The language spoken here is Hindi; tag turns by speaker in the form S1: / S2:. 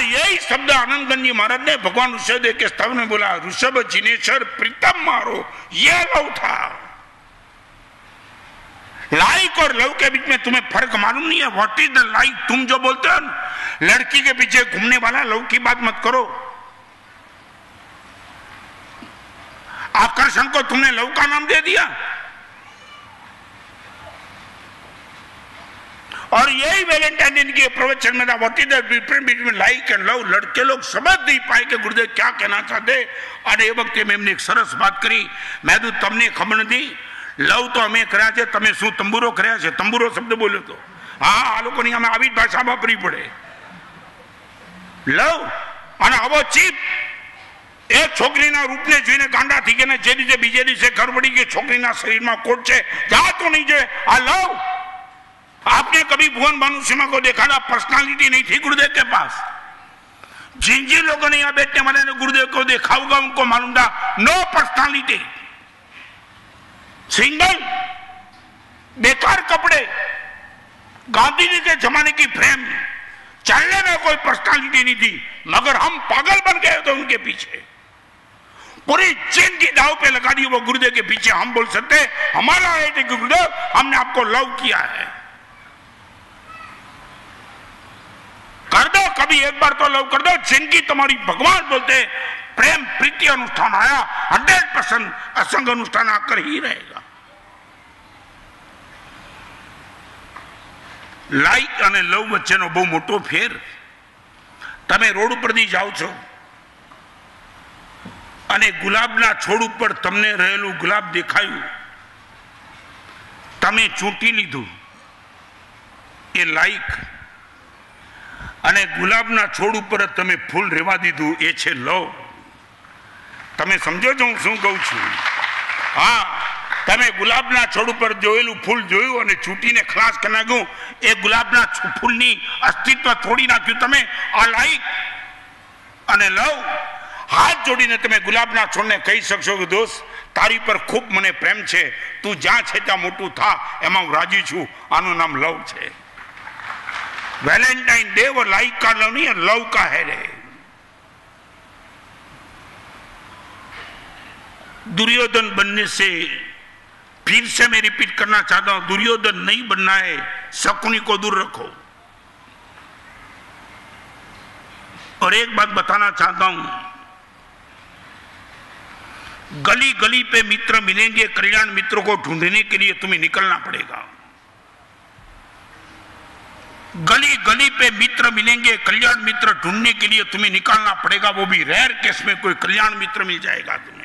S1: और यही शब्द आनंदगंज जी महाराज ने भगवान ऋषभदेव के स्तव में बोला, ऋषभ जिनेश्वर प्रीतम मारो, ये लव था। लाइक और लव के बीच में तुम्हें फ़र्क मालूम नहीं है? व्हाट इज़ द लाइक तुम जो बोलते हो लड़की के पीछे घूमने वाला लव की बात मत करो। आकर्षण को तुमने लव का नाम दे दिया। और यही वैलेंटाइन डे के प्रवचन में था what is the difference between like and love लड़के लोग समझ नहीं पाए कि गुरुदेव क्या कहना चाहते અને એ વખતે મેં એમને એક સરસ વાત કરી મેં કીધું તમને ખબર નથી લવ તો અમે કર્યા છે તમે શું તંબુરો કર્યા છે તંબુરો શબ્દ બોલ્યો તો હા આ લોકોની અમે આવી જ ભાષા વાપરવી પડે લવ અને આવો ચીપ એ છોકરીના રૂપને જોઈને ગાંડા થઈ ગયા જે રીતે બીજે દિવસે ઘર વળી ગઈ છોકરીના શરીરમાં કોટ છે જા તો નહીં જોઈએ આ લવ आपने कभी भुवन भानु सिंह को देखा ना पर्सनालिटी नहीं थी गुरुदेव के पास। जिन जिन लोगों ने यहाँ बैठने वाले ने गुरुदेव को देखा होगा, उनको मालूम था नो पर्सनालिटी सिंगल, बेकार कपड़े। गांधी जी के जमाने की फ्रेम चलने में कोई पर्सनालिटी नहीं थी, मगर हम पागल बन गए थे उनके पीछे। पूरी चीन की दाव पे लगा दी वो गुरुदेव के पीछे। हम बोल सकते हमारा है गुरुदेव, हमने आपको लव किया है। कभी एक बार तो लव कर दो जिनकी तुम्हारी भगवान बोलते प्रेम प्रीति अनुष्ठान आया हंड्रेड परसेंट असंग अनुष्ठान आकर ही रहेगा લાઈક અને લવ વચ્ચેનો બહુ મોટો ફેર તમે રોડ ઉપરથી જાઓ છો અને ગુલાબના છોડ ઉપર તમને રહેલું ગુલાબ દેખાયું તમે ચૂંટી લીધું એ લાઈક અને ગુલાબના છોડ ઉપર જ તમે ફૂલ રહેવા દીધું, એ છે લવ. તમે સમજો છો હું શું કહું છું? હા, તમે ગુલાબના છોડ ઉપર જોયેલું ફૂલ જોયું અને છૂટીને ખલાસ કરી નાખ્યું, એ ગુલાબના ફૂલની અસ્તિત્વ છોડી નાખ્યું તમે, આ લાઈક. અને લવ, હાથ જોડીને તમે ગુલાબના છોડને કહી શકશો કે દોસ્ત, તારી પર ખૂબ મને પ્રેમ છે, તું જ્યાં છે ત્યાં મોટું થા, એમાં હું રાજી છું, આનું નામ લવ છે. वैलेंटाइन डे वो लाइक का लव नहीं है, लव का है रे। दुर्योधन बनने से फिर से मैं रिपीट करना चाहता हूँ, दुर्योधन नहीं बनना है, शकुनी को दूर रखो। और एक बात बताना चाहता हूँ गली गली पे मित्र मिलेंगे, कल्याण मित्रों को ढूँढने के लिए तुम्हें निकलना पड़ेगा। गली गली पे मित्र मिलेंगे, कल्याण मित्र ढूँढने के लिए तुम्हें निकालना पड़ेगा, वो भी रेयर केस में कोई कल्याण मित्र मिल जाएगा तुम्हें।